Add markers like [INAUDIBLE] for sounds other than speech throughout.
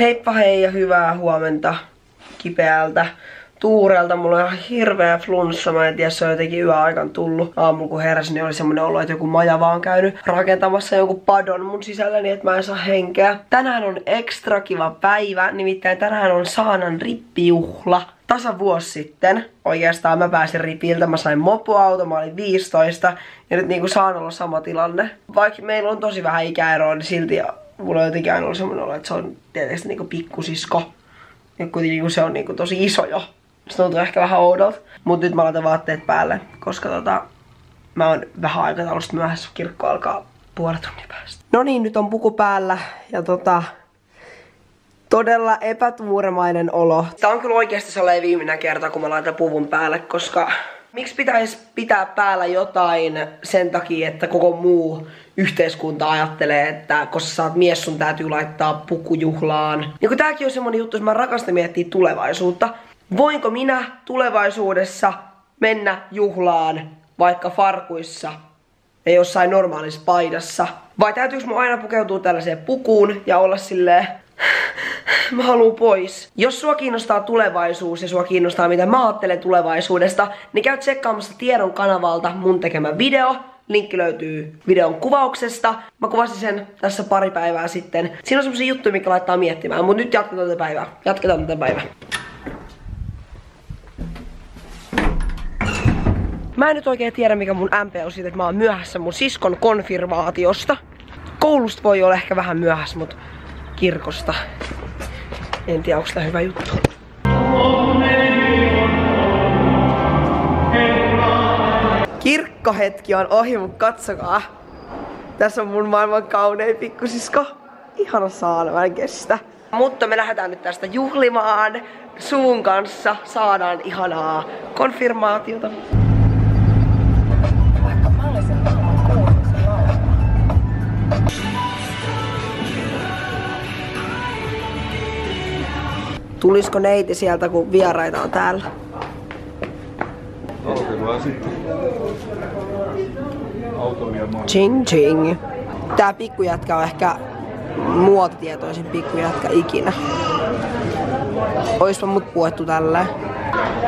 Heippa hei ja hyvää huomenta kipeältä tuurelta. Mulla on ihan hirveä flunssa. Mä en tiedä, se on jotenkin yöaikan tullut. Aamulla kun heräsin, niin oli semmonen olo, että joku maja vaan käynyt rakentamassa joku padon mun sisällä, niin että mä en saa henkeä. Tänään on ekstra kiva päivä, nimittäin tänään on Saanan rippijuhla. Tasa vuosi sitten oikeastaan mä pääsin ripiltä, mä sain mopoauto, mä olin 15 ja nyt niinku Saanalla sama tilanne. Vaikka meillä on tosi vähän ikäeroa, niin silti mulla on jotenkin aina ollut semmonen olo, että se on tietysti niinku pikkusisko. Ja kuitenkin se on niinku tosi iso jo. Se tuntuu ehkä vähän oudolta. Mut nyt mä laitan vaatteet päälle, koska tota, mä oon vähän aikataulusta myöhässä. Kirkko alkaa puolet tunnin päästä. No niin, nyt on puku päällä ja tota, todella epätuuremainen olo. Tää on kyllä oikeasti sellainen viimeinen kerta, kun mä laitan puvun päälle, koska miksi pitäisi pitää päällä jotain sen takia, että koko muu yhteiskunta ajattelee, että koska sä oot mies, sun täytyy laittaa pukujuhlaan. Ja kun tääkin on semmonen juttu, että mä rakastan miettiä tulevaisuutta. Voinko minä tulevaisuudessa mennä juhlaan vaikka farkuissa ja jossain normaalissa paidassa? Vai täytyykö mun aina pukeutua tällaiseen pukuun ja olla silleen, [LAUGHS] mä haluun pois. Jos sua kiinnostaa tulevaisuus ja sua kiinnostaa mitä mä ajattelen tulevaisuudesta, niin käy tsekkaamassa tiedon kanavalta mun tekemä video. Linkki löytyy videon kuvauksesta. Mä kuvasin sen tässä pari päivää sitten. Siinä on semmosia juttuja, mikä laittaa miettimään, mutta nyt jatketaan tätä päivää. Jatketaan tätä päivää. Mä en nyt oikein tiedä mikä mun MP on siitä, että mä oon myöhässä mun siskon konfirmaatiosta. Koulusta voi olla ehkä vähän myöhässä, mutta kirkosta. En tiedä, onko hyvä juttu. Kirkkohetki on ohi, mutta katsokaa. Tässä on mun maailman kaunein pikkusisko. Ihana saada, mä en kestä. Mutta me lähdetään nyt tästä juhlimaan. Suun kanssa saadaan ihanaa konfirmaatiota. Tulisiko neiti sieltä, kun vieraita on täällä? Ching ching. Tää pikkujätkä on ehkä muotitietoisin pikkujätkä ikinä. Oispa mut puettu tälleen.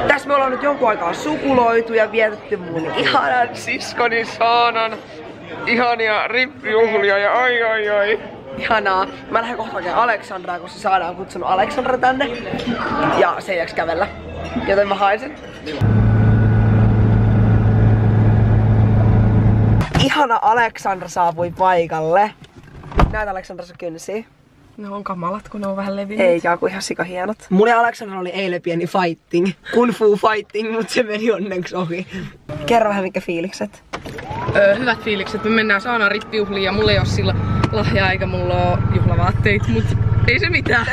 Tässä me ollaan nyt jonkun aikaa sukuloitu ja vietetty mun ihanan siskoni Saanan ihania rippijuhlia ja ai ai ai. Ihanaa. Mä lähden kohta hakemaan Aleksandraa, koska saadaan kutsunut Aleksandra tänne. Ja se ei kävellä. Joten mä haen sen. Ihana Aleksandra saapui paikalle. Näitä Aleksandra sun kynsiä. Ne on kamalat, kun ne on vähän levinnyt. Eikä, kun ihan sika hienot. Mun ja Aleksandra oli eilen pieni fighting. Kung fu fighting, mutta se meni onneksi ohi. Kerro vähän mikä fiilikset. Öö, hyvät fiilikset. Me mennään saana rippijuhliin ja mulla ei ole sillä lahjaa eikä mulla ole juhlavaatteita, mut ei se mitään.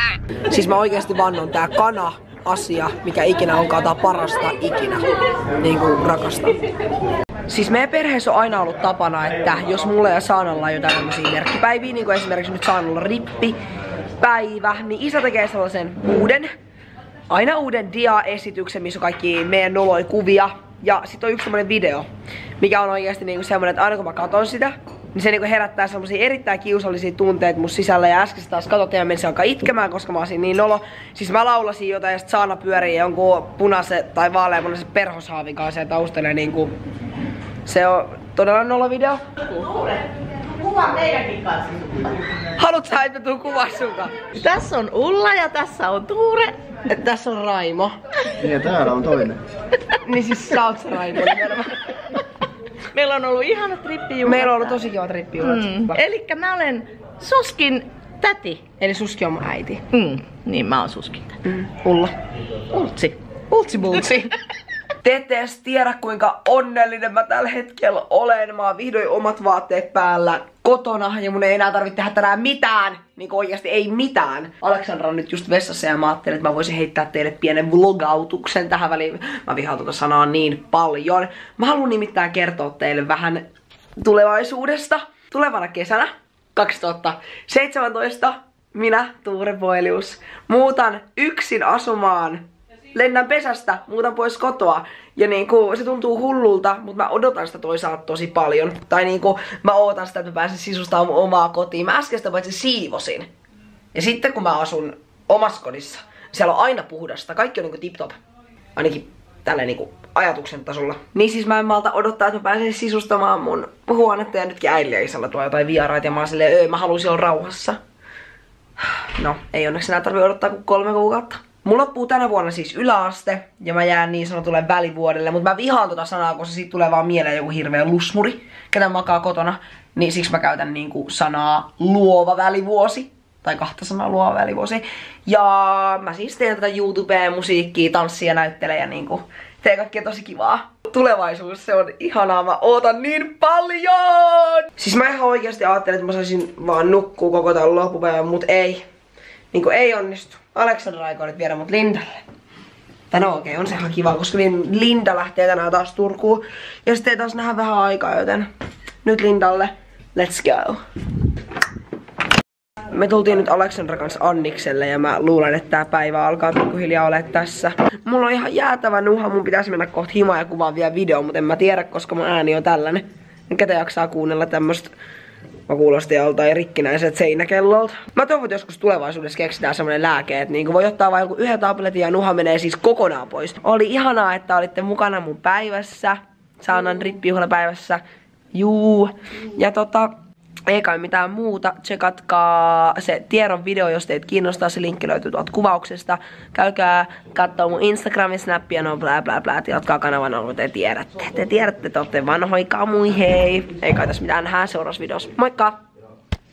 [LAUGHS] siis mä oikeasti vannon tää kana asia, mikä ikinä onkaan, tää parasta ikinä. Niin kuin rakastan. Siis meidän perheessä on aina ollut tapana, että jos mulla ja Saanalla on jotain tämmöisiä merkkipäiviä, niin kuin esimerkiksi nyt Saanalla rippi, päivä, niin isä tekee sellaisen uuden, aina uuden dia-esityksen, missä on kaikki meidän noloi kuvia. Ja sitten on yksi semmonen video, mikä on oikeasti niinku semmonen, että aina kun mä katon sitä, niin se niinku herättää semmosia erittäin kiusallisia tunteita mun sisällä. Ja äsken taas katsottiin ja menisin alkaa itkemään, koska mä olisin niin nolo. Siis mä laulasin jotain ja sit Saana pyörii jonkun punaisen tai vaaleanpunaisen perhoshaavin kanssa ja taustalla niinku... Se on todella nolo video. Kuva meidänkin kanssa. Haluat sä, että tuu kuvaa sunkaan? Tässä on Ulla ja tässä on Tuure. Et tässä on Raimo. Niin ja täällä on toinen. niin siis sä oot se Raimo nimenomaan. Meillä on ollut ihana trippijuhlat. Meillä on ollut tosi kiva trippijuhlat. Mm. Elikkä mä olen Suskin täti. Eli Suski on mun äiti. Mm. Niin mä oon Suskin täti. Mm. Ulla. Ultsi. Ultsi bultsi. [LAUGHS] Te ette edes tiedä kuinka onnellinen mä tällä hetkellä olen. Mä oon vihdoin omat vaatteet päällä kotona ja mun ei enää tarvitse tehdä tänään mitään. Niin oikeasti ei mitään. Aleksandra on nyt just vessassa ja mä ajattelin, että mä voisin heittää teille pienen vlogautuksen tähän väliin. Mä vihaan tuota sanaa niin paljon. Mä haluan nimittäin kertoa teille vähän tulevaisuudesta. Tulevana kesänä 2017 minä, Tuure Boelius, muutan yksin asumaan lennän pesästä, muutan pois kotoa. Ja niinku, se tuntuu hullulta, mutta mä odotan sitä toisaalta tosi paljon. Tai niinku, mä ootan sitä, että mä pääsen sisustaa mun omaa kotiin. Mä äsken sitä paitsi siivosin. Ja sitten kun mä asun omassa kodissa, siellä on aina puhdasta. Kaikki on niinku tip-top. Ainakin tällä niinku ajatuksen tasolla. Niin siis mä en malta odottaa, että mä pääsen sisustamaan mun huonetta ja nytkin äidillä ja isällä tuo jotain vieraita ja mä oon silleen, öö, mä haluaisin olla rauhassa. [SIGHS] No, ei onneksi enää tarvi odottaa kuin kolme kuukautta. Mulla loppuu tänä vuonna siis yläaste ja mä jään niin sanotulle välivuodelle, mutta mä vihaan tota sanaa, koska siitä tulee vaan mieleen joku hirveä lusmuri, ketä makaa kotona. Niin siksi mä käytän niinku sanaa luova välivuosi tai kahta sanaa luova välivuosi. Ja mä siis teen tätä YouTubea, musiikkia, tanssia, näyttelen ja niinku teen kaikkea tosi kivaa. Tulevaisuus, se on ihanaa, mä ootan niin paljon! Siis mä ihan oikeasti ajattelin, että mä saisin vaan nukkua koko tämän loppupäivän, mut ei. Niinku ei onnistu. Aleksandra aikoo nyt viedä mut Lindalle. Tai no okei, okay, on se ihan kiva, koska Linda lähtee tänään taas Turkuun. Ja sitten ei taas nähdä vähän aikaa, joten nyt Lindalle. Let's go. Me tultiin nyt Aleksandra kanssa Annikselle ja mä luulen, että tää päivä alkaa pikkuhiljaa ole tässä. Mulla on ihan jäätävä nuha, mun pitäisi mennä kohta himaan ja kuvaa vielä video, mutta en mä tiedä, koska mun ääni on tällainen. Ketä jaksaa kuunnella tämmöstä Mä kuulostin joltain rikkinäiset seinäkellolta. Mä toivon, että joskus tulevaisuudessa keksitään semmonen lääke, että niin voi ottaa vain yhden tabletin ja nuha menee siis kokonaan pois. Oli ihanaa, että olitte mukana mun päivässä. Saanan rippijuhlapäivässä. Juu. Ja tota, ei kai mitään muuta. Tsekatkaa se tiedon video, jos teitä kiinnostaa. Se linkki löytyy tuolta kuvauksesta. Käykää katsoa mun Instagramin snappia, no bla bla bla. Tilatkaa kanavan ollut, te tiedätte. Te tiedätte, te olette vanhoja kamui, hei. Ei kai tässä mitään nähdään seuraavassa videossa. Moikka!